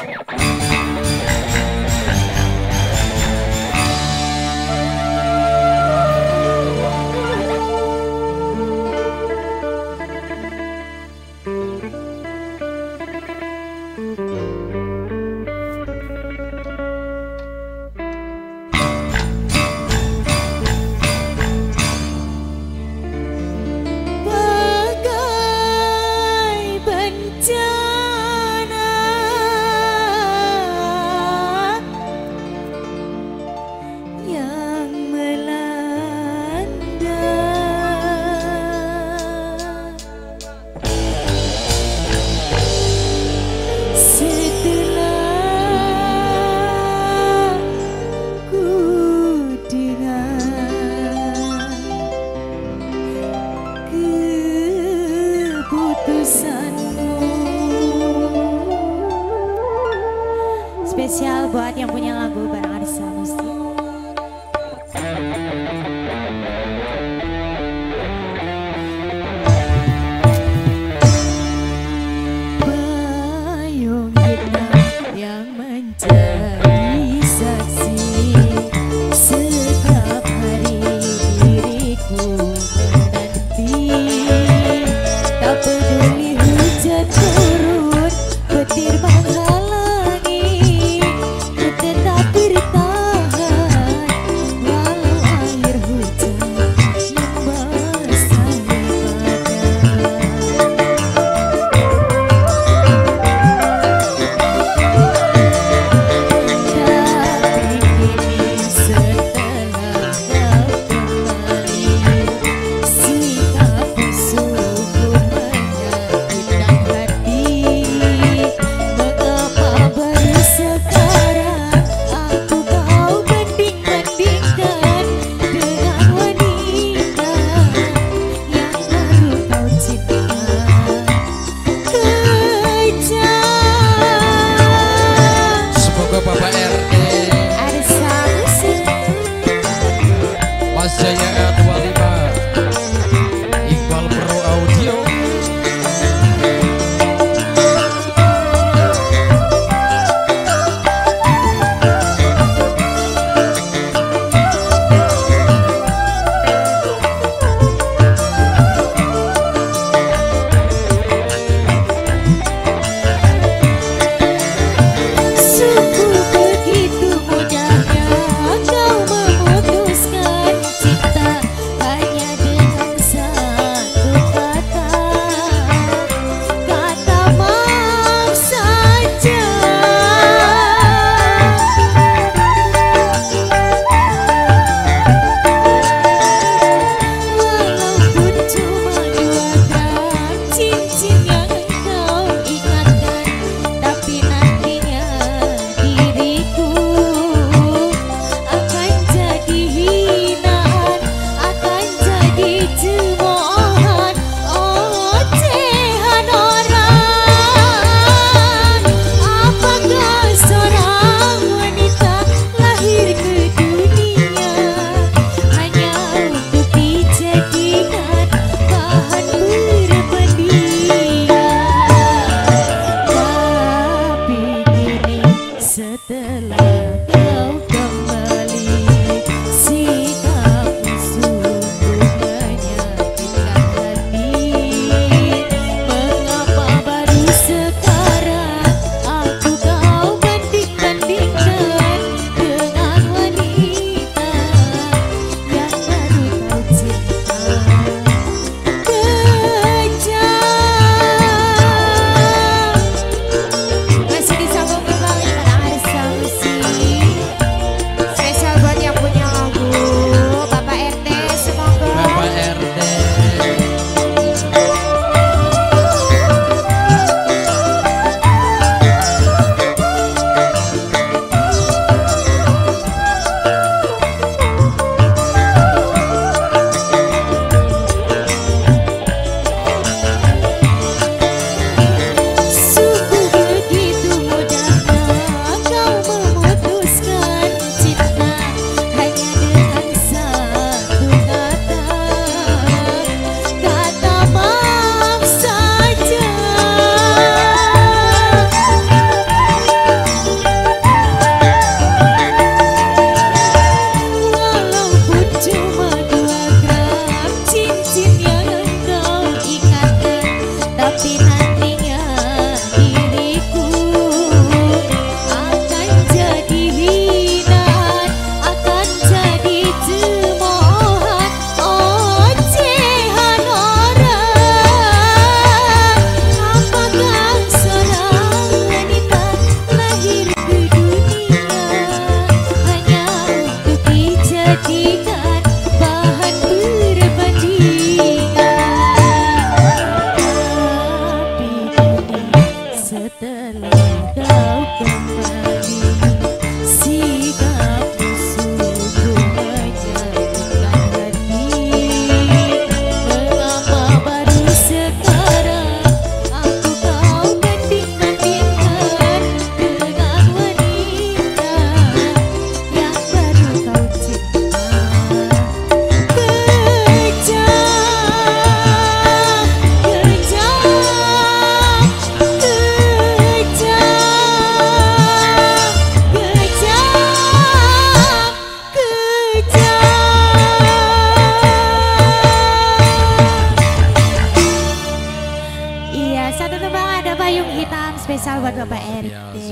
Música Spesial buat yang punya lagu bareng Mưa setelah kau kembali GBRT